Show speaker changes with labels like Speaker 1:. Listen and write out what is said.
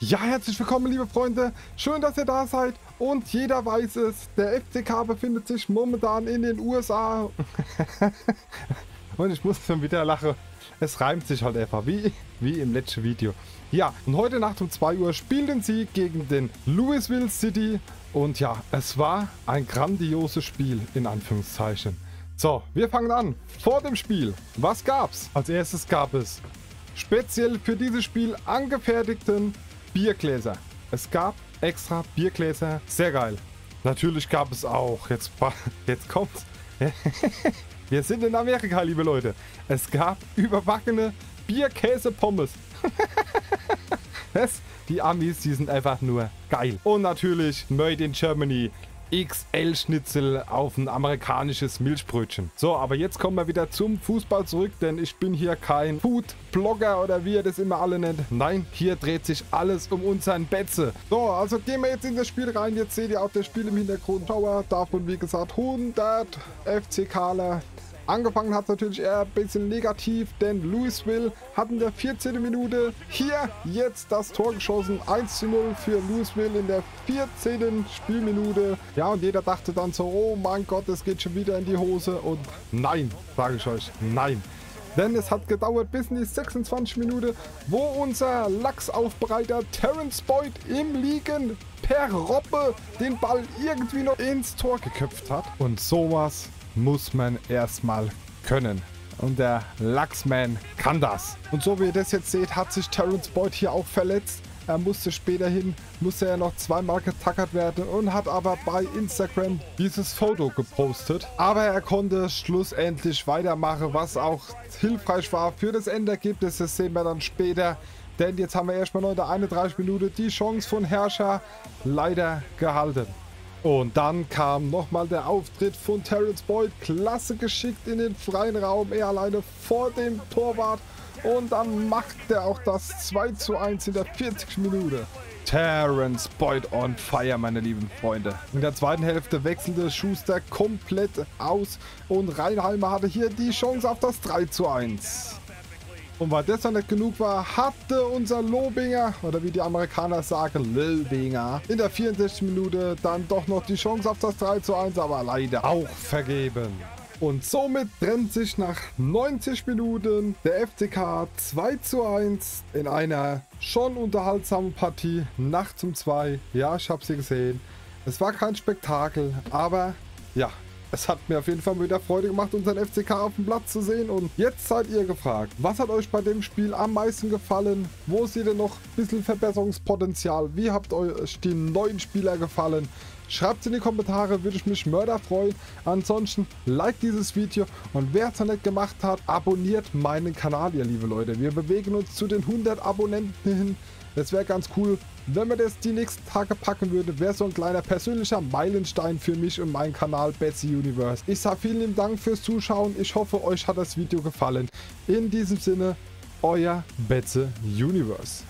Speaker 1: Ja, herzlich willkommen, liebe Freunde. Schön, dass ihr da seid. Und jeder weiß es, der FCK befindet sich momentan in den USA. und ich muss schon wieder lachen. Es reimt sich halt einfach, wie, wie im letzten Video. Ja, und heute Nacht um 2 Uhr spielten sie gegen den Louisville City. Und ja, es war ein grandioses Spiel, in Anführungszeichen. So, wir fangen an. Vor dem Spiel, was gab's? Als erstes gab es speziell für dieses Spiel angefertigten Biergläser. Es gab extra Biergläser. Sehr geil. Natürlich gab es auch, jetzt, jetzt kommt's. Wir sind in Amerika, liebe Leute. Es gab überbackene Bierkäse-Pommes. die Amis, die sind einfach nur geil. Und natürlich Made in Germany. XL-Schnitzel auf ein amerikanisches Milchbrötchen. So, aber jetzt kommen wir wieder zum Fußball zurück, denn ich bin hier kein Food-Blogger oder wie ihr das immer alle nennt. Nein, hier dreht sich alles um unseren Betze. So, also gehen wir jetzt in das Spiel rein. Jetzt seht ihr auch das Spiel im Hintergrund. Schauer, davon wie gesagt 100 FCKler. Angefangen hat es natürlich eher ein bisschen negativ, denn Louisville hat in der 14. Minute hier jetzt das Tor geschossen. 1 zu 0 für Louisville in der 14. Spielminute. Ja, und jeder dachte dann so, oh mein Gott, es geht schon wieder in die Hose. Und nein, sage ich euch, nein. Denn es hat gedauert bis in die 26 Minute, wo unser Lachsaufbereiter Terence Boyd im Liegen per Robbe den Ball irgendwie noch ins Tor geköpft hat. Und sowas muss man erstmal können. Und der Luxman kann das. Und so wie ihr das jetzt seht, hat sich Terence Boyd hier auch verletzt. Er musste später hin, musste er noch zweimal getackert werden und hat aber bei Instagram dieses Foto gepostet. Aber er konnte schlussendlich weitermachen, was auch hilfreich war für das Endergebnis. Das sehen wir dann später. Denn jetzt haben wir erstmal noch in der 31 Minute die Chance von Herrscher leider gehalten. Und dann kam nochmal der Auftritt von Terence Boyd. Klasse geschickt in den freien Raum. Er alleine vor dem Torwart. Und dann macht er auch das 2 zu 1 in der 40. Minute. Terence Boyd on fire, meine lieben Freunde. In der zweiten Hälfte wechselte Schuster komplett aus und Reinheimer hatte hier die Chance auf das 3 zu 1. Und weil das dann nicht genug war, hatte unser Lobinger, oder wie die Amerikaner sagen, Lilbinger, in der 64. Minute dann doch noch die Chance auf das 3 zu 1, aber leider auch vergeben. Und somit trennt sich nach 90 Minuten der FCK 2 zu 1 in einer schon unterhaltsamen Partie. Nacht zum 2. Ja, ich habe sie gesehen. Es war kein Spektakel, aber ja, es hat mir auf jeden Fall wieder Freude gemacht, unseren FCK auf dem Platz zu sehen. Und jetzt seid ihr gefragt, was hat euch bei dem Spiel am meisten gefallen? Wo seht ihr noch ein bisschen Verbesserungspotenzial? Wie habt euch die neuen Spieler gefallen? Schreibt es in die Kommentare, würde ich mich mörder freuen. Ansonsten like dieses Video und wer es noch nicht gemacht hat, abonniert meinen Kanal, ihr liebe Leute. Wir bewegen uns zu den 100 Abonnenten hin. Das wäre ganz cool. Wenn wir das die nächsten Tage packen würde, wäre so ein kleiner persönlicher Meilenstein für mich und meinen Kanal Betsy Universe. Ich sage vielen lieben Dank fürs Zuschauen. Ich hoffe, euch hat das Video gefallen. In diesem Sinne, euer Betze Universe.